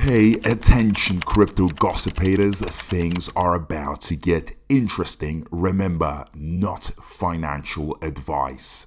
Hey, attention, crypto gossipators. Things are about to get interesting. Remember, not financial advice.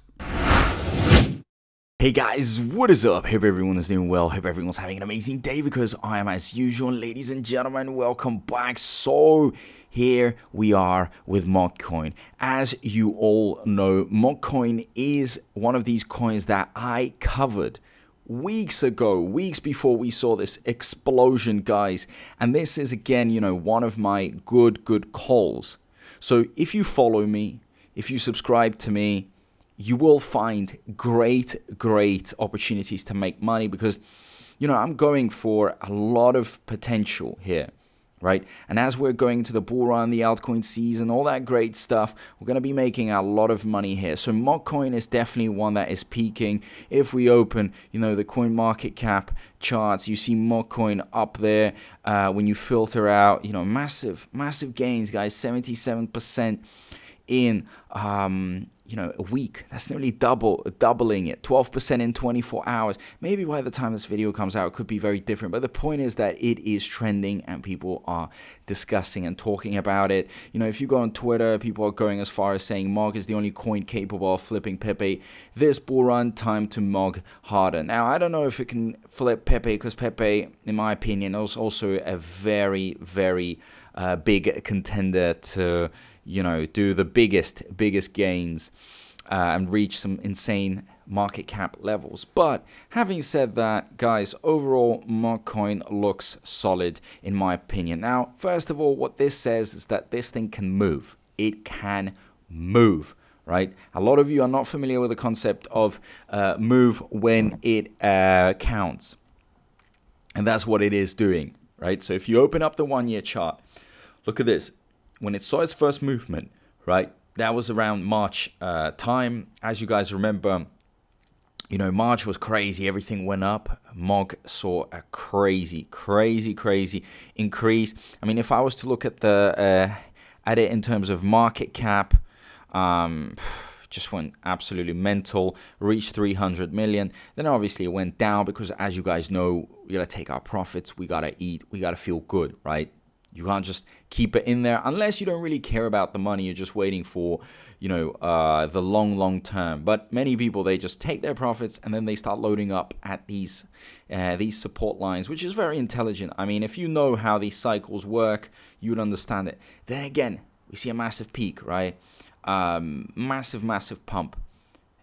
Hey guys, what is up? Hope everyone is doing well. Hope everyone's having an amazing day because I am as usual. Ladies and gentlemen, welcome back. So, here we are with MogCoin. As you all know, MogCoin is one of these coins that I covered weeks ago, weeks before we saw this explosion, guys. And this is again, you know, one of my good, good calls. So if you follow me, if you subscribe to me, you will find great, great opportunities to make money because, you know, I'm going for a lot of potential here right? And as we're going to the bull run, the altcoin season, all that great stuff, we're going to be making a lot of money here. So MogCoin is definitely one that is peaking. If we open, you know, the coin market cap charts, you see MogCoin up there. Uh, when you filter out, you know, massive, massive gains, guys, 77% in um, you know, a week. That's nearly double, doubling it. 12% in 24 hours. Maybe by the time this video comes out, it could be very different. But the point is that it is trending and people are discussing and talking about it. You know, if you go on Twitter, people are going as far as saying Mog is the only coin capable of flipping Pepe. This bull run, time to Mog harder. Now, I don't know if it can flip Pepe because Pepe, in my opinion, is also a very, very uh, big contender to you know, do the biggest, biggest gains uh, and reach some insane market cap levels. But having said that, guys, overall, MogCoin looks solid in my opinion. Now, first of all, what this says is that this thing can move. It can move. Right, a lot of you are not familiar with the concept of uh, move when it uh, counts, and that's what it is doing. Right, so if you open up the one-year chart, look at this when it saw its first movement, right? That was around March uh, time. As you guys remember, you know, March was crazy. Everything went up. Mog saw a crazy, crazy, crazy increase. I mean, if I was to look at the uh, at it in terms of market cap, um, just went absolutely mental. Reached 300 million. Then obviously it went down because, as you guys know, we gotta take our profits. We gotta eat. We gotta feel good, right? You can't just keep it in there unless you don't really care about the money. You're just waiting for, you know, uh, the long, long term. But many people they just take their profits and then they start loading up at these uh, these support lines, which is very intelligent. I mean, if you know how these cycles work, you would understand it. Then again, we see a massive peak, right? Um, massive, massive pump.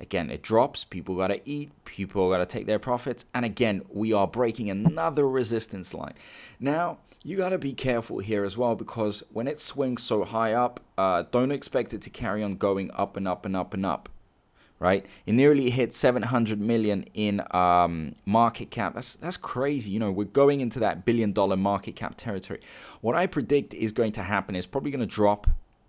Again, it drops. People got to eat. People got to take their profits. And again, we are breaking another resistance line. Now, you got to be careful here as well because when it swings so high up, uh, don't expect it to carry on going up and up and up and up. Right? It nearly hit 700 million in um, market cap. That's that's crazy. You know, we're going into that billion dollar market cap territory. What I predict is going to happen is probably going to drop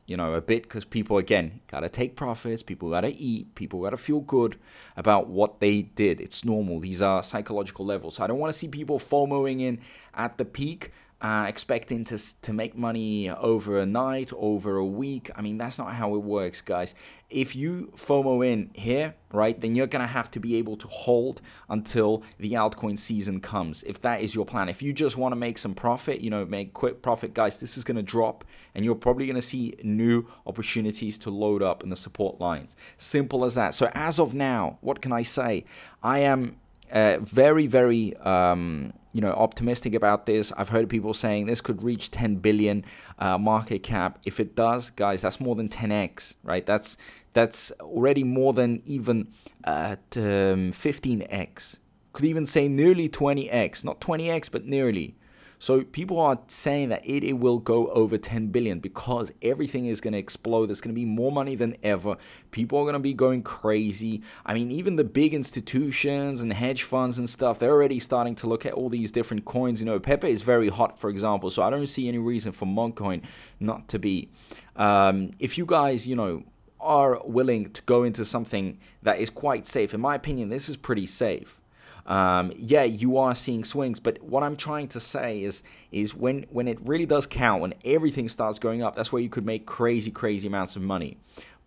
you know, a bit because people, again, got to take profits, people got to eat, people got to feel good about what they did. It's normal. These are psychological levels. So I don't want to see people FOMOing in at the peak uh, expecting to, to make money over a night, over a week. I mean, that's not how it works, guys. If you FOMO in here, right, then you're going to have to be able to hold until the altcoin season comes, if that is your plan. If you just want to make some profit, you know, make quick profit, guys, this is going to drop and you're probably going to see new opportunities to load up in the support lines. Simple as that. So, as of now, what can I say? I am uh, very, very. Um, you know optimistic about this. I've heard people saying this could reach 10 billion uh, market cap. If it does, guys, that's more than 10x, right? That's that's already more than even uh, um, 15x. Could even say nearly 20x, not 20x, but nearly. So people are saying that it, it will go over 10 billion because everything is going to explode. There's going to be more money than ever. People are going to be going crazy. I mean, even the big institutions and hedge funds and stuff, they're already starting to look at all these different coins. You know, Pepe is very hot, for example. So I don't see any reason for MogCoin not to be. Um, if you guys, you know, are willing to go into something that is quite safe, in my opinion, this is pretty safe um, yeah, you are seeing swings, but what I'm trying to say is is when when it really does count, when everything starts going up, that's where you could make crazy, crazy amounts of money.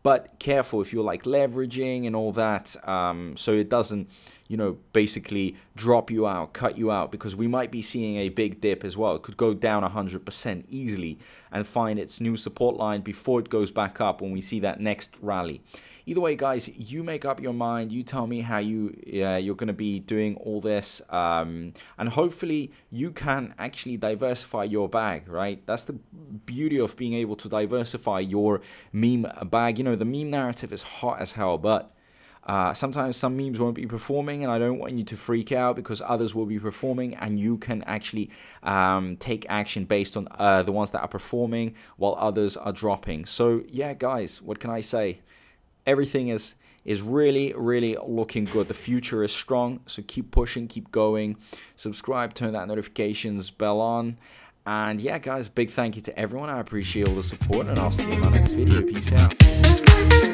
But careful if you're like leveraging and all that, um, so it doesn't, you know, basically drop you out, cut you out, because we might be seeing a big dip as well. It could go down 100% easily and find its new support line before it goes back up when we see that next rally. Either way, guys, you make up your mind. You tell me how you uh, you're going to be doing all this, um, and hopefully you can actually diversify your bag. Right? That's the beauty of being able to diversify your meme bag. You know, the meme narrative is hot as hell, but uh, sometimes some memes won't be performing, and I don't want you to freak out because others will be performing, and you can actually um, take action based on uh, the ones that are performing while others are dropping. So, yeah, guys, what can I say? Everything is is really, really looking good. The future is strong, so keep pushing, keep going. Subscribe, turn that notifications bell on. And yeah, guys, big thank you to everyone. I appreciate all the support, and I'll see you in my next video. Peace out.